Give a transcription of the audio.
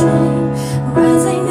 rising